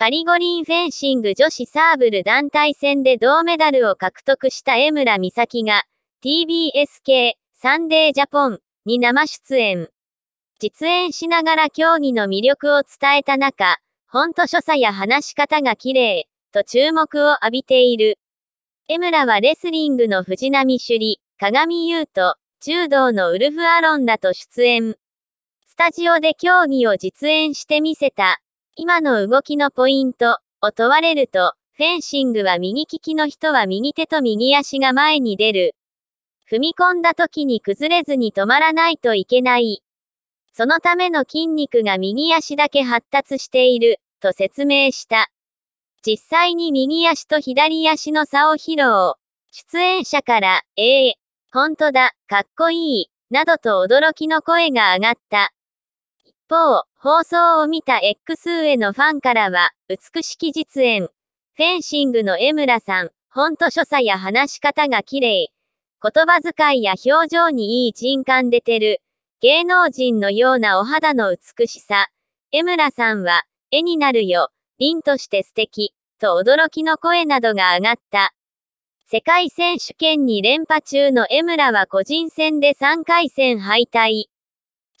パリ五輪フェンシング女子サーブル団体戦で銅メダルを獲得した江村美咲が、TBS 系、サンデージャポンに生出演。実演しながら競技の魅力を伝えた中、フォント所作や話し方が綺麗、と注目を浴びている。江村はレスリングの藤波朱里、鏡優斗、柔道のウルフ・アロンらと出演。スタジオで競技を実演してみせた。今の動きのポイントを問われると、フェンシングは右利きの人は右手と右足が前に出る。踏み込んだ時に崩れずに止まらないといけない。そのための筋肉が右足だけ発達している、と説明した。実際に右足と左足の差を披露。出演者から、ええー、本当だ、かっこいい、などと驚きの声が上がった。一方、放送を見た X 上のファンからは、美しき実演。フェンシングの江村さん、ほんと所作や話し方が綺麗。言葉遣いや表情にいい人感出てる。芸能人のようなお肌の美しさ。江村さんは、絵になるよ。凛として素敵。と驚きの声などが上がった。世界選手権に連覇中の江村は個人戦で3回戦敗退。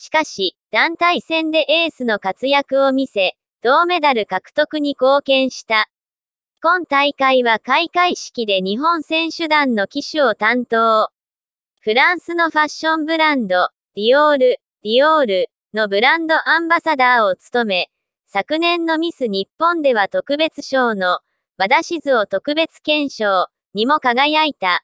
しかし、団体戦でエースの活躍を見せ、銅メダル獲得に貢献した。今大会は開会式で日本選手団の騎手を担当。フランスのファッションブランド、ディオール、ディオールのブランドアンバサダーを務め、昨年のミス日本では特別賞の和田静を特別顕彰にも輝いた。